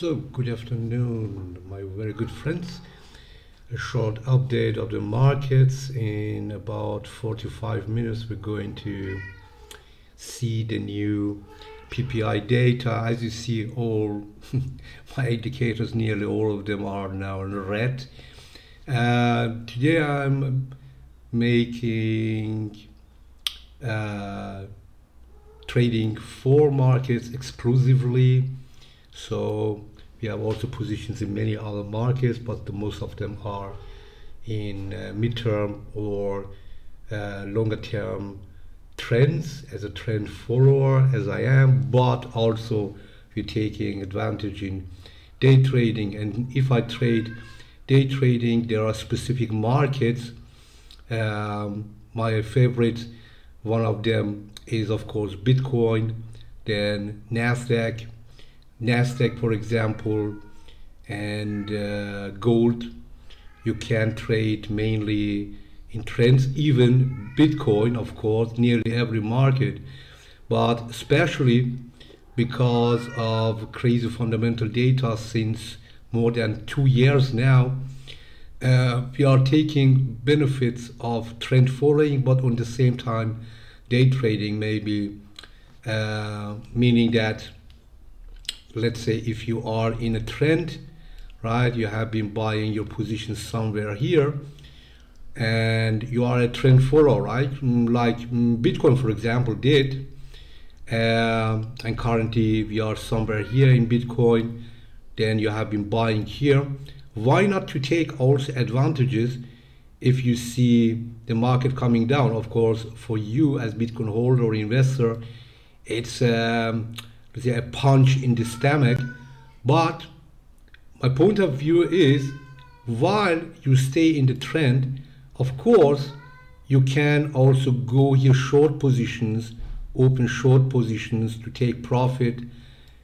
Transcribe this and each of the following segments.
So, good afternoon, my very good friends. A short update of the markets. In about 45 minutes, we're going to see the new PPI data. As you see, all my indicators, nearly all of them are now in red. Uh, today, I'm making uh, trading four markets exclusively. So we have also positions in many other markets, but the most of them are in uh, midterm or uh, longer term trends as a trend follower, as I am, but also we're taking advantage in day trading. And if I trade day trading, there are specific markets. Um, my favorite one of them is, of course, Bitcoin, then NASDAQ, NASDAQ, for example, and uh, gold. You can trade mainly in trends, even Bitcoin, of course, nearly every market, but especially because of crazy fundamental data since more than two years now. Uh, we are taking benefits of trend following, but on the same time, day trading maybe, uh, meaning that let's say if you are in a trend, right, you have been buying your position somewhere here, and you are a trend follower, right? Mm, like mm, Bitcoin, for example, did. Uh, and currently we are somewhere here in Bitcoin, then you have been buying here. Why not to take also advantages if you see the market coming down? Of course, for you as Bitcoin holder or investor, it's um, say a punch in the stomach. But my point of view is while you stay in the trend, of course, you can also go here short positions, open short positions to take profit,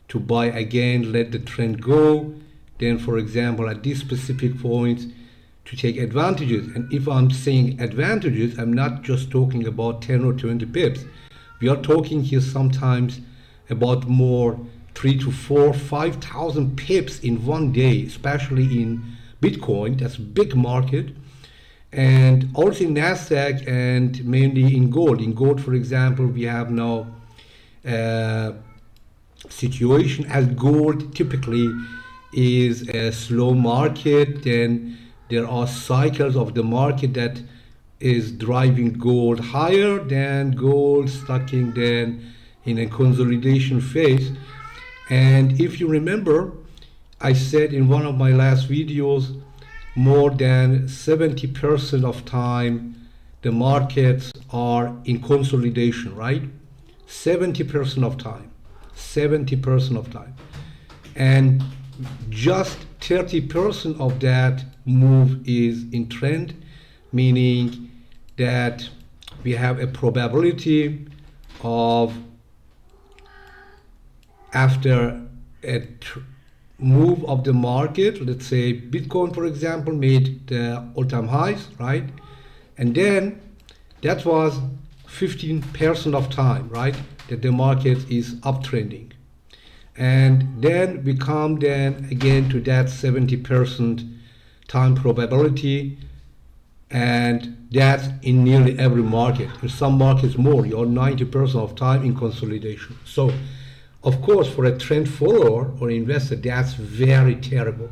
to buy again, let the trend go. Then, for example, at this specific point, to take advantages. And if I'm saying advantages, I'm not just talking about 10 or 20 pips. We are talking here sometimes about more three to four, five thousand pips in one day, especially in Bitcoin. That's a big market and also in Nasdaq and mainly in gold. In gold, for example, we have now uh, situation as gold typically is a slow market. Then there are cycles of the market that is driving gold higher than gold stocking then in a consolidation phase. And if you remember, I said in one of my last videos more than 70% of time the markets are in consolidation, right? 70% of time. 70% of time. And just 30% of that move is in trend, meaning that we have a probability of after a move of the market, let's say Bitcoin, for example, made the all-time highs, right? And then that was 15% of time, right? That the market is uptrending. And then we come then again to that 70% time probability. And that's in nearly every market. In some markets more, you're 90% of time in consolidation. So of course, for a trend follower or investor, that's very terrible.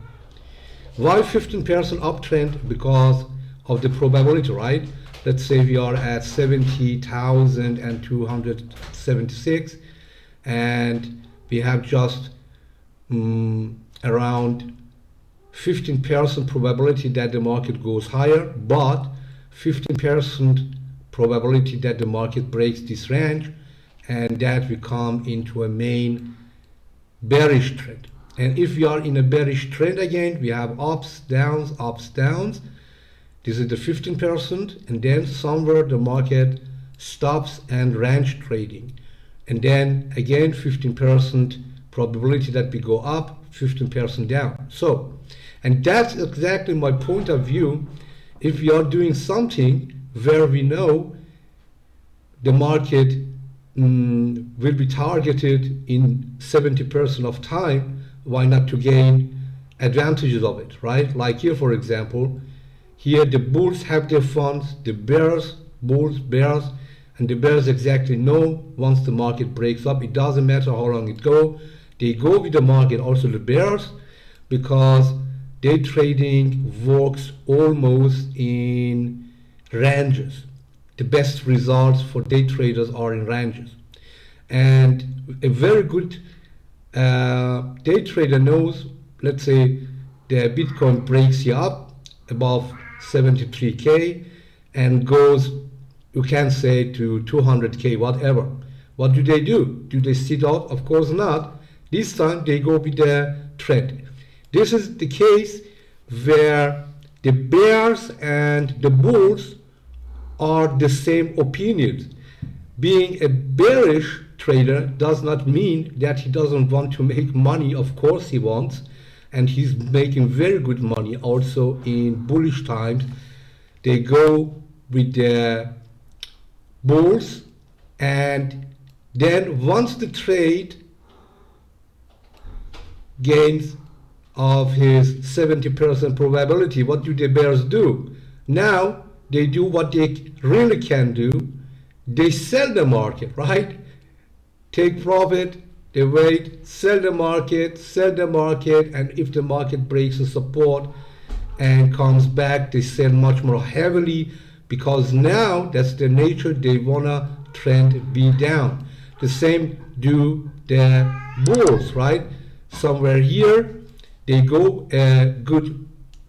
Why 15% uptrend? Because of the probability, right? Let's say we are at 70,276 and we have just um, around 15% probability that the market goes higher, but 15% probability that the market breaks this range and that we come into a main bearish trend. And if we are in a bearish trend again, we have ups, downs, ups, downs. This is the 15%, and then somewhere the market stops and range trading. And then again, 15% probability that we go up, 15% down. So, and that's exactly my point of view. If we are doing something where we know the market mm, will be targeted in 70% of time, why not to gain advantages of it, right? Like here, for example, here the bulls have their funds, the bears, bulls, bears, and the bears exactly know once the market breaks up, it doesn't matter how long it go, they go with the market, also the bears, because day trading works almost in ranges. The best results for day traders are in ranges. And a very good uh, day trader knows, let's say the Bitcoin breaks you up above 73K and goes, you can say to 200K, whatever. What do they do? Do they sit out? Of course not. This time they go with the trend. This is the case where the bears and the bulls are the same opinions. Being a bearish trader does not mean that he doesn't want to make money. Of course, he wants, and he's making very good money also in bullish times. They go with their bulls, and then once the trade gains of his 70% probability, what do the bears do? Now they do what they really can do. They sell the market, right? take profit, they wait, sell the market, sell the market, and if the market breaks the support and comes back, they sell much more heavily because now that's the nature they wanna trend be down. The same do the bulls, right? Somewhere here, they go a good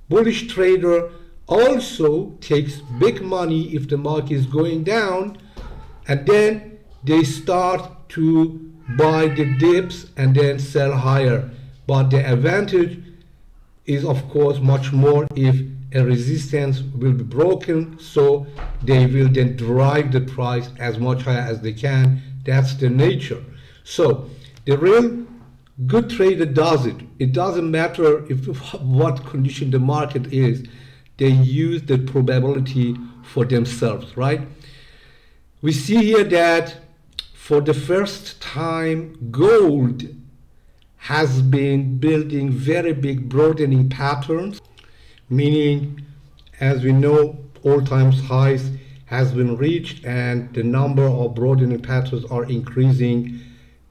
bullish trader also takes big money if the market is going down and then they start to buy the dips and then sell higher. But the advantage is of course much more if a resistance will be broken so they will then drive the price as much higher as they can. That's the nature. So the real good trader does it. It doesn't matter if what condition the market is they use the probability for themselves right we see here that for the first time, gold has been building very big broadening patterns, meaning, as we know, all times highs has been reached and the number of broadening patterns are increasing.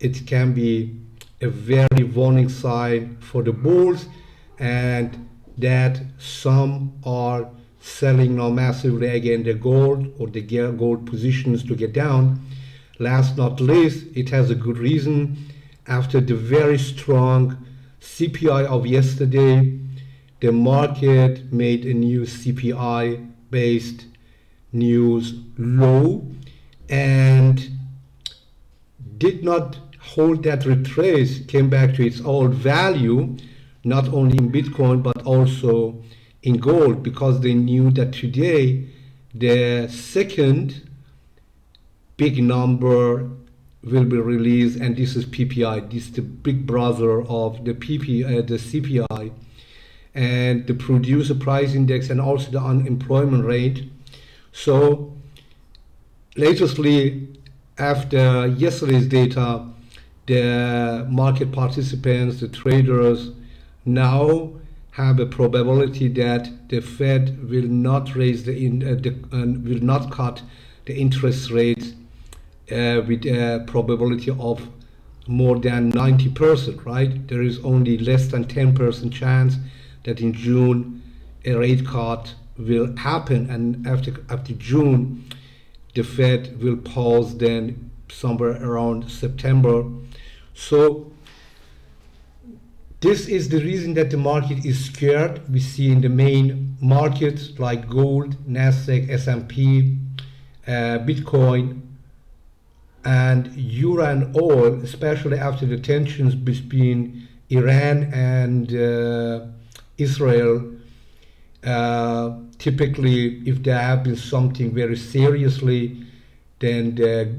It can be a very warning sign for the bulls and that some are selling now massively again the gold or the gold positions to get down Last not least, it has a good reason. After the very strong CPI of yesterday, the market made a new CPI based news low and did not hold that retrace, came back to its old value, not only in Bitcoin but also in gold, because they knew that today the second big number will be released and this is PPI this is the big brother of the PP uh, the CPI and the producer price index and also the unemployment rate. So latestly after yesterday's data the market participants the traders now have a probability that the Fed will not raise the, in, uh, the uh, will not cut the interest rates uh, with a probability of more than 90%, right? There is only less than 10% chance that in June a rate cut will happen, and after after June, the Fed will pause then somewhere around September. So this is the reason that the market is scared. We see in the main markets like gold, Nasdaq, S&P, uh, Bitcoin, and euro and oil, especially after the tensions between Iran and uh, Israel, uh, typically if there have been something very seriously, then the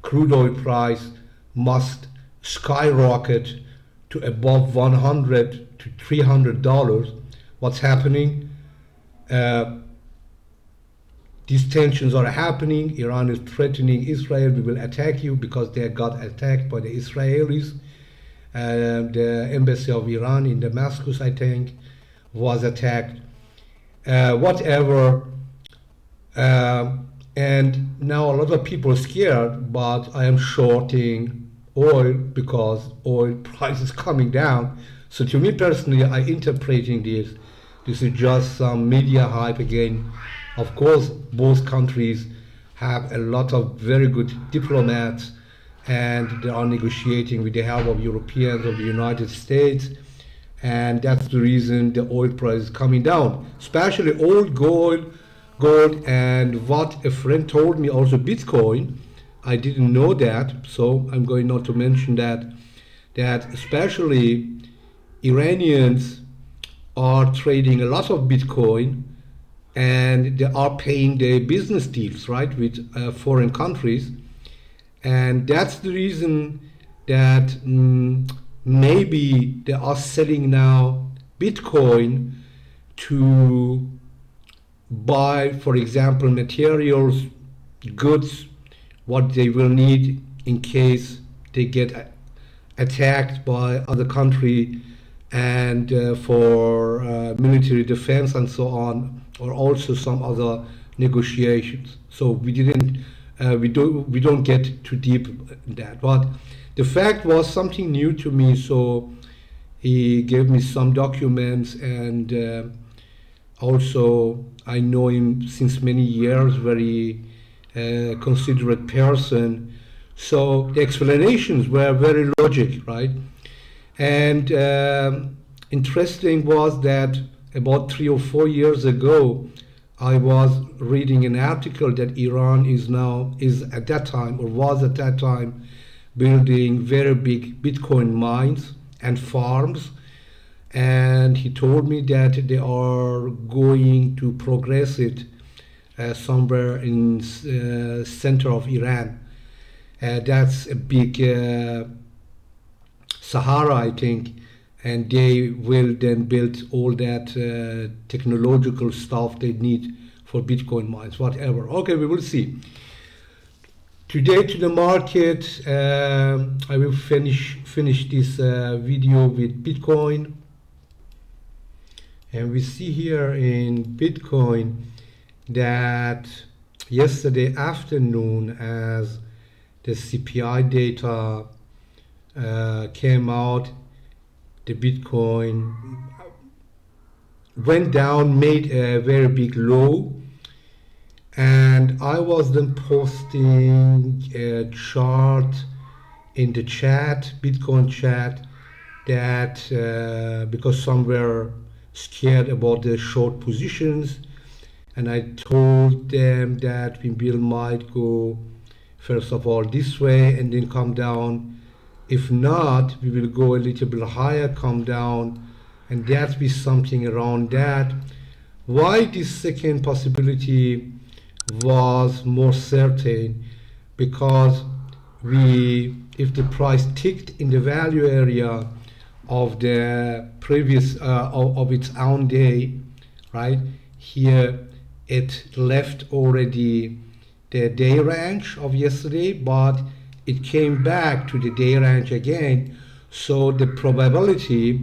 crude oil price must skyrocket to above 100 to 300 dollars. What's happening? Uh, these tensions are happening. Iran is threatening Israel. We will attack you because they got attacked by the Israelis. Uh, the embassy of Iran in Damascus, I think, was attacked. Uh, whatever. Uh, and now a lot of people are scared, but I am shorting oil because oil price is coming down. So to me personally, I interpreting this. This is just some media hype again. Of course, both countries have a lot of very good diplomats and they are negotiating with the help of Europeans of the United States. And that's the reason the oil price is coming down, especially old gold, gold, and what a friend told me also Bitcoin. I didn't know that, so I'm going not to mention that. That especially Iranians are trading a lot of Bitcoin, and they are paying their business deals right with uh, foreign countries and that's the reason that mm, maybe they are selling now Bitcoin to buy, for example, materials, goods, what they will need in case they get attacked by other country and uh, for uh, military defense and so on, or also some other negotiations. So we didn't uh, we don't we don't get too deep in that. But the fact was something new to me, so he gave me some documents, and uh, also I know him since many years, very uh, considerate person. So the explanations were very logic, right? And um, interesting was that about three or four years ago, I was reading an article that Iran is now is at that time or was at that time building very big Bitcoin mines and farms. And he told me that they are going to progress it somewhere in uh, center of Iran. Uh, that's a big uh, Sahara, I think and they will then build all that uh, technological stuff they need for Bitcoin mines, whatever. Okay, we will see. Today to the market, uh, I will finish finish this uh, video with Bitcoin. And we see here in Bitcoin that yesterday afternoon as the CPI data uh, came out the Bitcoin went down, made a very big low, and I was then posting a chart in the chat, Bitcoin chat, that uh, because some were scared about the short positions, and I told them that Bill might go first of all this way and then come down if not, we will go a little bit higher, come down, and that be something around that. Why this second possibility was more certain? Because we, if the price ticked in the value area of the previous uh, of, of its own day, right? Here it left already the day range of yesterday, but it came back to the day range again. So the probability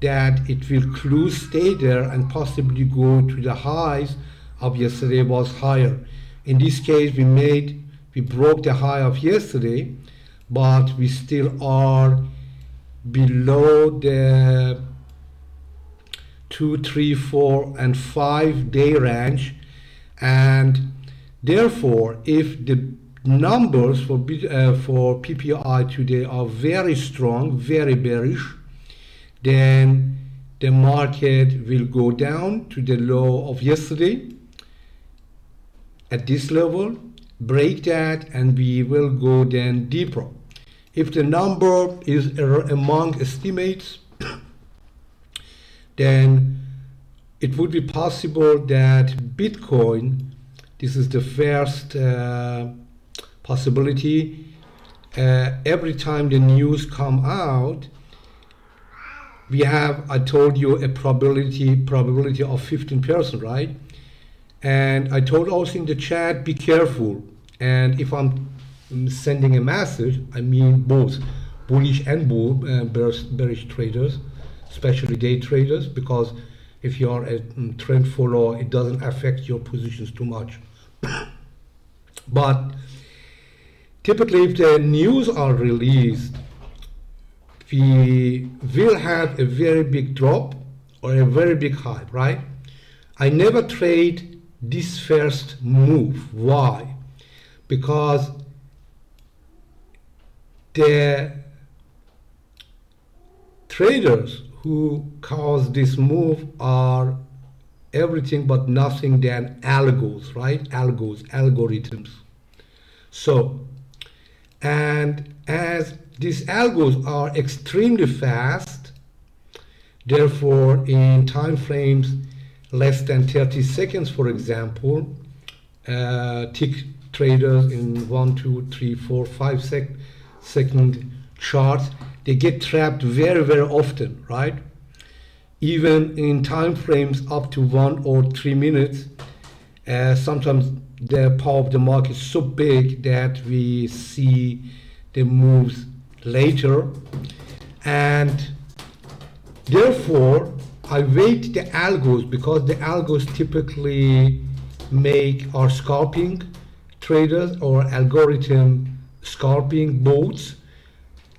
that it will close, stay there, and possibly go to the highs of yesterday was higher. In this case, we made we broke the high of yesterday, but we still are below the two, three, four, and five day range, and therefore, if the numbers for, uh, for PPI today are very strong, very bearish, then the market will go down to the low of yesterday at this level, break that, and we will go then deeper. If the number is among estimates, then it would be possible that Bitcoin, this is the first uh, possibility. Uh, every time the news come out, we have, I told you, a probability probability of 15%, right? And I told also in the chat, be careful. And if I'm sending a message, I mean both bullish and bull, uh, bearish, bearish traders, especially day traders, because if you are a mm, trend follower, it doesn't affect your positions too much. but typically, if the news are released, we will have a very big drop or a very big high, right? I never trade this first move. Why? Because the traders who cause this move are everything but nothing than algos, right? Algos, algorithms. So, and as these algos are extremely fast, therefore in time frames less than 30 seconds, for example, uh, tick traders in one, two, three, four, five sec second charts, they get trapped very, very often, right? Even in time frames up to one or three minutes, uh, sometimes the power of the market is so big that we see the moves later. And therefore, I wait the algos because the algos typically make our scalping traders or algorithm scalping bots.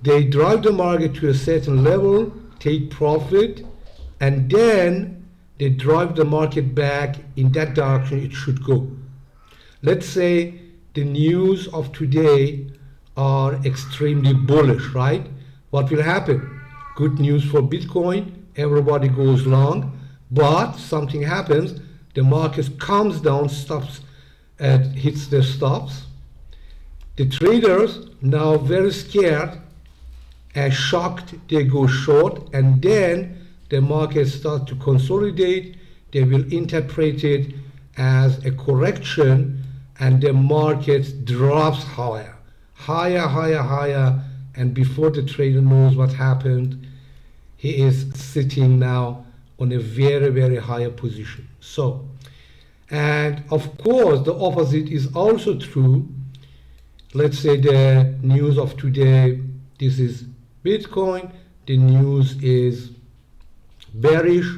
They drive the market to a certain level, take profit, and then they drive the market back in that direction it should go. Let's say the news of today are extremely bullish, right? What will happen? Good news for Bitcoin, everybody goes long, but something happens, the market comes down, stops, and hits the stops. The traders now very scared and shocked, they go short, and then the market starts to consolidate. They will interpret it as a correction, and the market drops higher, higher, higher, higher, and before the trader knows what happened, he is sitting now on a very, very higher position. So, and of course, the opposite is also true. Let's say the news of today, this is Bitcoin, the news is bearish.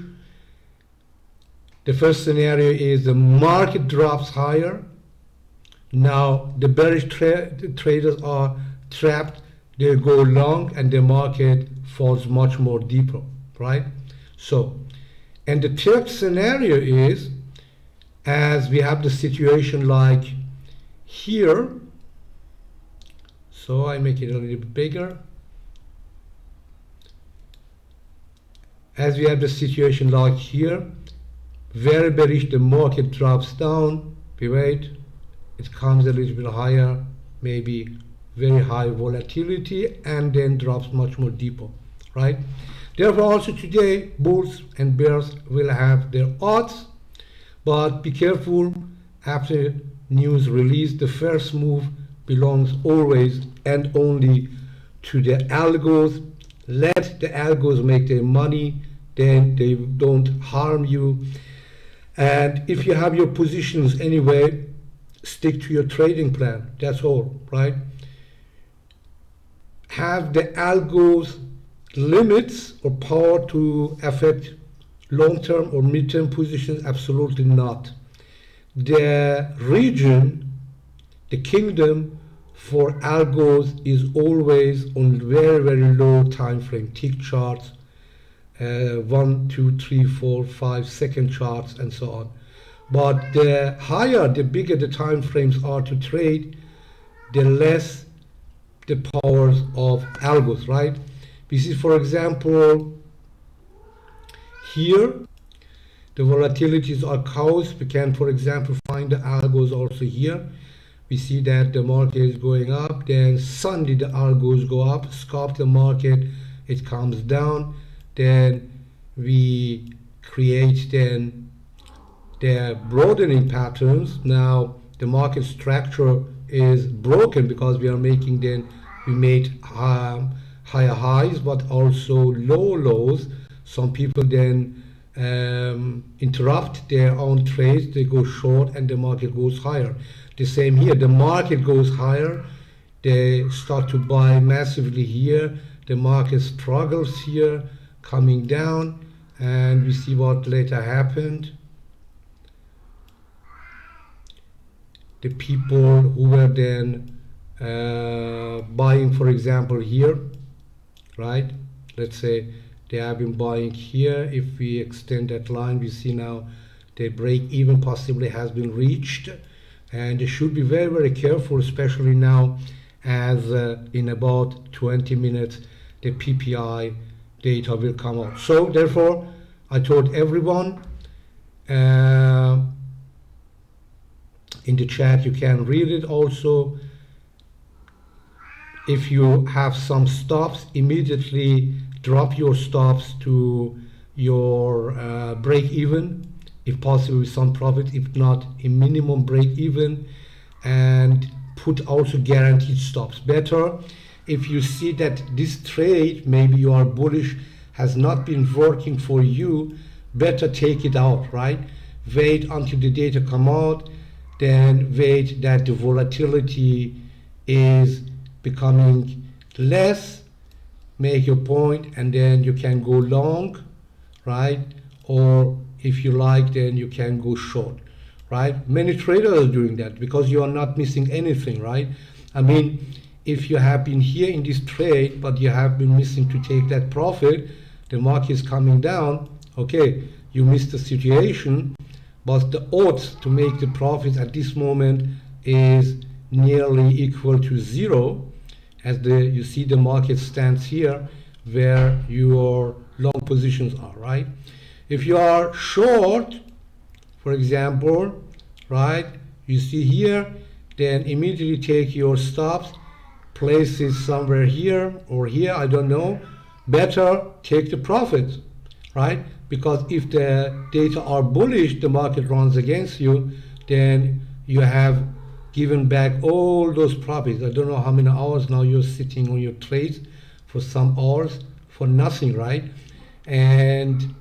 The first scenario is the market drops higher. Now the bearish tra traders are trapped they go long and the market falls much more deeper, right? So, and the third scenario is as we have the situation like here, so I make it a little bit bigger. As we have the situation like here, very bearish, the market drops down, we wait, it comes a little bit higher, maybe very high volatility and then drops much more deeper, right? Therefore, also today, bulls and bears will have their odds, but be careful after news release, the first move belongs always and only to the algos. Let the algos make their money, then they don't harm you. And if you have your positions anyway, stick to your trading plan. That's all, right? have the algos limits or power to affect long-term or mid-term positions? Absolutely not. The region, the kingdom for algos is always on very, very low time frame, tick charts, uh, one, two, three, four, five second charts, and so on. But the higher, the bigger the time frames are to trade, the less the powers of algos, right? We see, for example, here, the volatilities are caused. We can, for example, find the algos also here. We see that the market is going up, then suddenly the algos go up, scalp the market, it comes down, then we create then the broadening patterns. Now the market structure is broken because we are making then we made um, higher highs but also low lows some people then um, interrupt their own trades they go short and the market goes higher. The same here the market goes higher they start to buy massively here the market struggles here coming down and we see what later happened. The people who were then uh, buying for example here right let's say they have been buying here. If we extend that line we see now the break even possibly has been reached. And they should be very very careful especially now as uh, in about 20 minutes the PPI data will come out. So therefore I told everyone uh, in the chat you can read it also. If you have some stops immediately drop your stops to your uh, break even if possible with some profit if not a minimum break even and put also guaranteed stops. Better if you see that this trade maybe you are bullish has not been working for you better take it out right? Wait until the data come out then wait that the volatility is becoming less make your point and then you can go long right? Or if you like then you can go short right? Many traders are doing that because you are not missing anything right? I mean if you have been here in this trade but you have been missing to take that profit the market is coming down okay you missed the situation but the odds to make the profit at this moment is nearly equal to zero as the you see the market stands here where your long positions are right? If you are short for example right you see here then immediately take your stops place it somewhere here or here I don't know. Better take the profit right? Because if the data are bullish the market runs against you then you have given back all those profits. I don't know how many hours now you're sitting on your trades for some hours for nothing, right? And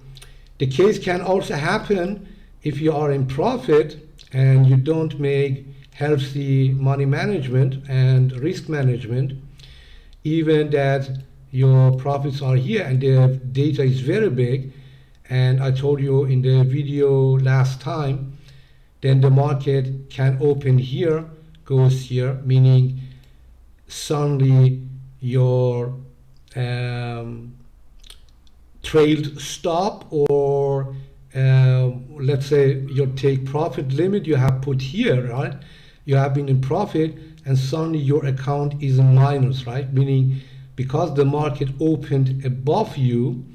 the case can also happen if you are in profit and you don't make healthy money management and risk management, even that your profits are here and the data is very big. And I told you in the video last time then the market can open here, goes here, meaning suddenly your um, trailed stop or uh, let's say your take profit limit you have put here, right? You have been in profit and suddenly your account is in minus, right? Meaning because the market opened above you,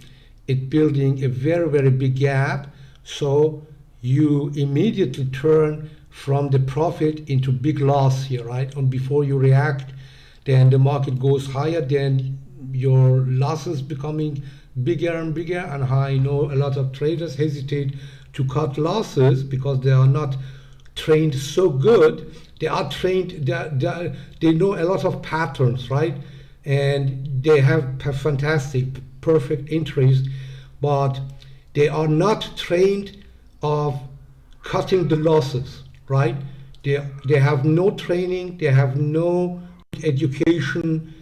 it building a very, very big gap. So you immediately turn from the profit into big loss here, right? And before you react, then the market goes higher, then your losses becoming bigger and bigger. And I know a lot of traders hesitate to cut losses because they are not trained so good. They are trained, they, they, they know a lot of patterns, right? And they have fantastic, perfect entries, but they are not trained of cutting the losses, right? They, they have no training, they have no education.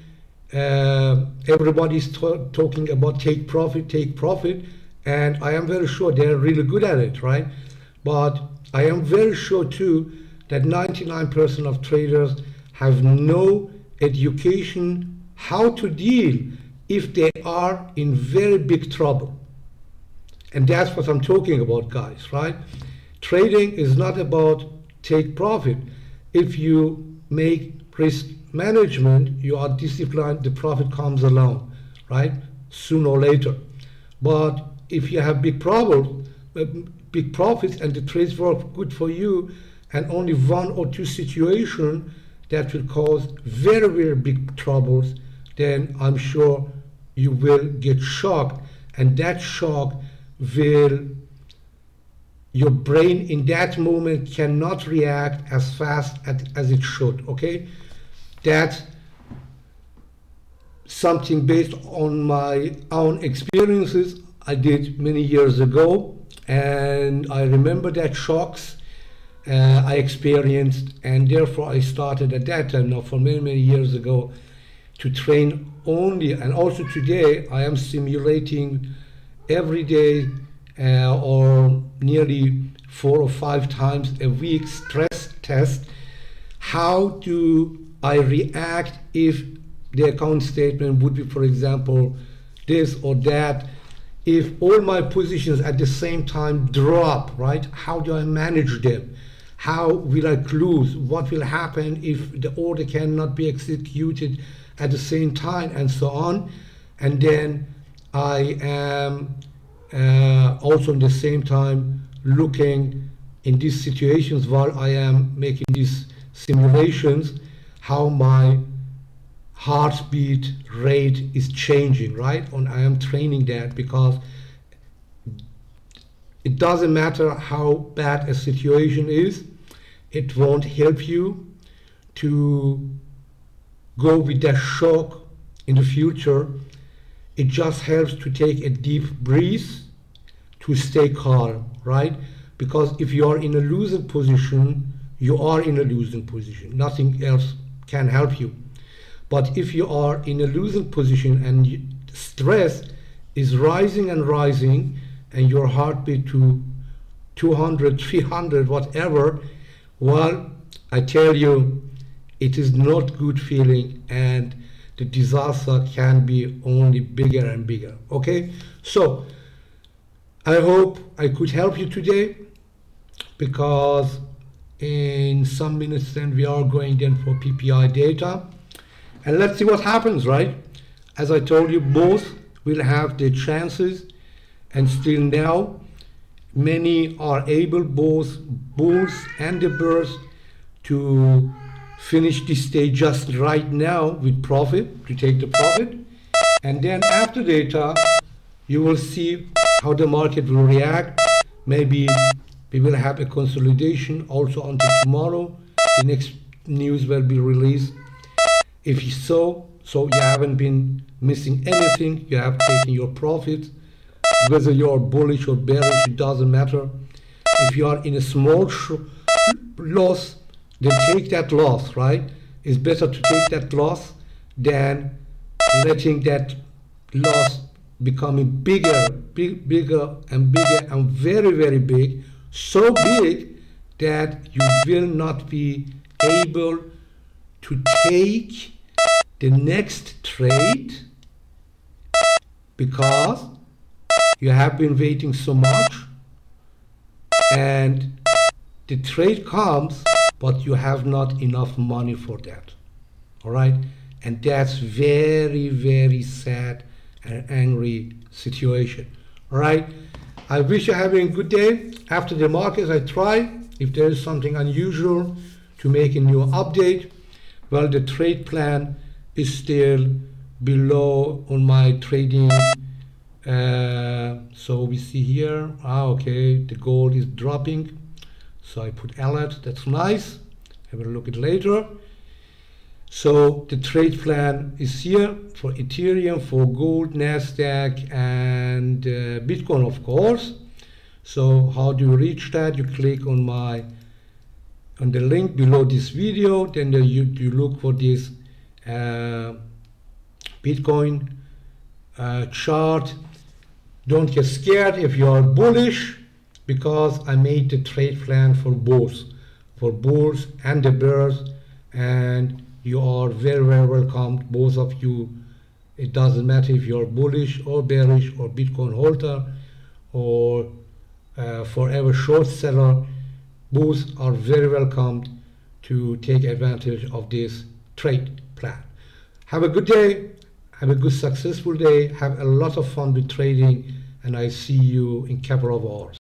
Uh, everybody's talking about take profit, take profit, and I am very sure they're really good at it, right? But I am very sure too that 99% of traders have no education how to deal if they are in very big trouble. And that's what I'm talking about, guys, right? Trading is not about take profit. If you make risk management, you are disciplined, the profit comes along, right? Sooner or later. But if you have big problems, uh, big profits, and the trades work good for you, and only one or two situations that will cause very, very big troubles, then I'm sure you will get shocked, and that shock will your brain in that moment cannot react as fast as, it should okay? That's something based on my own experiences i did many years ago and i remember that shocks uh, I experienced, and therefore I started at that time, now for many, many years ago, to train only, and also today I am simulating every day uh, or nearly four or five times a week stress test. How do I react if the account statement would be, for example, this or that? If all my positions at the same time drop, right? How do I manage them? How will I close? What will happen if the order cannot be executed at the same time, and so on? And then I am uh, also at the same time looking in these situations while I am making these simulations how my heartbeat rate is changing, right? And I am training that because it doesn't matter how bad a situation is, it won't help you to go with that shock in the future. It just helps to take a deep breath to stay calm, right? Because if you are in a losing position, you are in a losing position. Nothing else can help you. But if you are in a losing position and you, stress is rising and rising, and your heartbeat to 200, 300, whatever, well, I tell you, it is not good feeling, and the disaster can be only bigger and bigger. Okay, so I hope I could help you today because in some minutes then we are going then for PPI data. And let's see what happens right? As I told you both will have the chances. And still now many are able both bulls and the bears to finish this day just right now with profit to take the profit and then after data you will see how the market will react. Maybe we will have a consolidation also until tomorrow. The next news will be released. If you so, so you haven't been missing anything, you have taken your profit. Whether you're bullish or bearish, it doesn't matter. If you are in a small loss, then take that loss, right? It's better to take that loss than letting that loss becoming bigger, big, bigger and bigger and very, very big, so big that you will not be able to take the next trade because you have been waiting so much and the trade comes but you have not enough money for that all right and that's very very sad and angry situation. All right. I wish you're having a good day. After the markets, I try, if there is something unusual, to make a new update. Well, the trade plan is still below on my trading. Uh, so we see here, ah, okay, the gold is dropping. So I put alert, that's nice. Have a look at later. So the trade plan is here for Ethereum, for gold, Nasdaq, and uh, Bitcoin, of course. So how do you reach that? You click on my on the link below this video. Then you, you look for this uh, Bitcoin uh, chart. Don't get scared if you are bullish because I made the trade plan for both, for bulls and the bears, and you are very, very welcome, both of you. It doesn't matter if you're bullish or bearish or Bitcoin holder or uh, forever short seller. Both are very welcome to take advantage of this trade plan. Have a good day. Have a good successful day. Have a lot of fun with trading and I see you in couple of hours.